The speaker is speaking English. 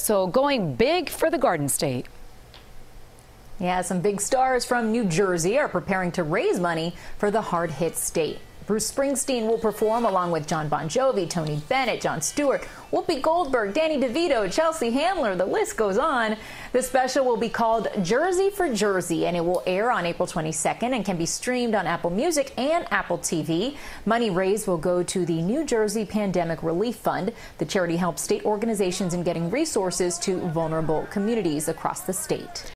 So going big for the Garden State. Yeah, some big stars from New Jersey are preparing to raise money for the hard hit state. Bruce Springsteen will perform along with Jon Bon Jovi, Tony Bennett, Jon Stewart, Whoopi Goldberg, Danny DeVito, Chelsea Handler. The list goes on. The special will be called Jersey for Jersey, and it will air on April 22nd and can be streamed on Apple Music and Apple TV. Money raised will go to the New Jersey Pandemic Relief Fund. The charity helps state organizations in getting resources to vulnerable communities across the state.